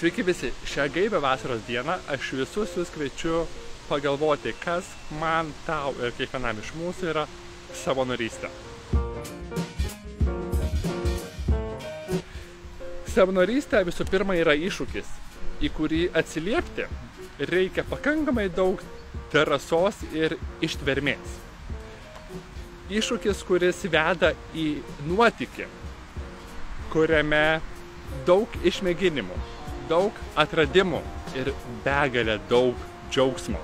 Sveiki visi, šią gaibę vasaros dieną aš visus jūs kviečiu pagalvoti, kas man, tau ir kiekvienam iš mūsų yra savanorystė. Savanorystė visų pirma yra iššūkis, į kurį atsiliepti reikia pakankamai daug drąsos ir ištvermės. Iššūkis, kuris veda į nuotykį, kuriame daug išmėginimų, daug atradimų ir begalę daug džiaugsmo.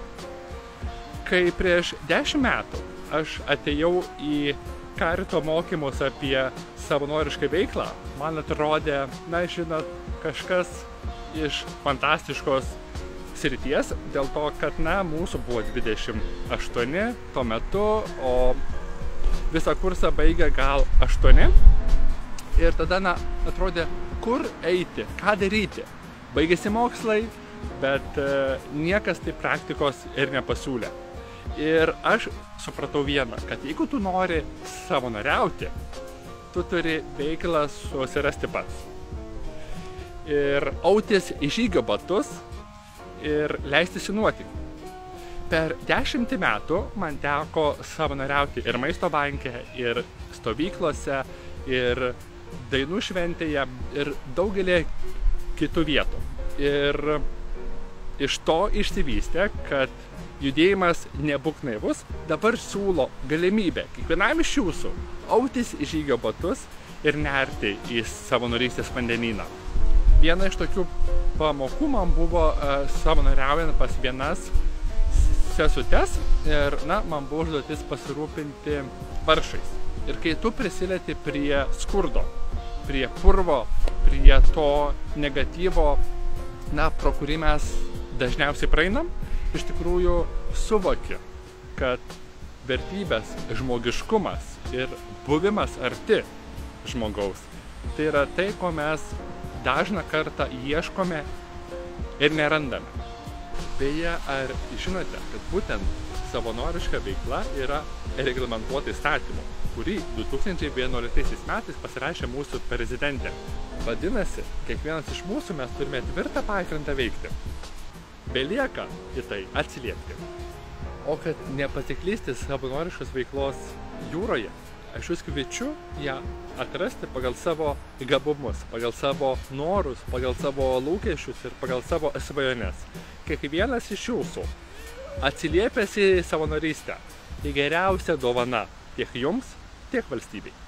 Kai prieš dešimt metų aš atėjau į karito mokymus apie savanorišką veiklą, man atrodė, na žinot, kažkas iš fantastiškos srities, dėl to, kad, na, mūsų buvo 28 tuo metu, o visą kursą baigė gal 8. Ir tada, na, atrodė, kur eiti, ką daryti. Baigėsi mokslai, bet e, niekas tai praktikos ir nepasiūlė. Ir aš supratau vieną, kad jeigu tu nori savanoriauti, tu turi veiklą susirasti pats. Ir autis į žygio batus ir leistis į nuotykį. Per dešimtį metų man teko savanoriauti ir maisto banke, ir stovyklose, ir dainų šventėje, ir daugelį kitų vietų. Ir iš to išsivystė, kad judėjimas nebūk naivus, dabar siūlo galimybę kiekvienam iš jūsų autis žygio batus ir nerti į savanorystės vandenyną. Viena iš tokių pamokų man buvo uh, savanoriaujant pas vienas sesutes ir, na, man buvo užduotis pasirūpinti varšais. Ir kai tu prisilieti prie skurdo, prie purvo, prie to negatyvo, na, pro kurį mes dažniausiai praeinam, iš tikrųjų suvoki, kad vertybės, žmogiškumas ir buvimas arti žmogaus, tai yra tai, ko mes dažną kartą ieškome ir nerandame. Beje, ar žinote, kad būtent savanoriška veikla yra reglamentuota įstatymu, kurį 2011 metais pasirašė mūsų prezidentė. Vadinasi, kiekvienas iš mūsų mes turime tvirtą pagrindą veikti. Belieka į tai atsiliepti. O kad nepasiklysti savanoriškos veiklos jūroje, aš jūs kviečiu ją atrasti pagal savo gabumus, pagal savo norus, pagal savo lūkesčius ir pagal savo svajones. Kiekvienas iš jūsų atsiliepęs į savanorystę, tai geriausia dovana tiek jums, tiek valstybei.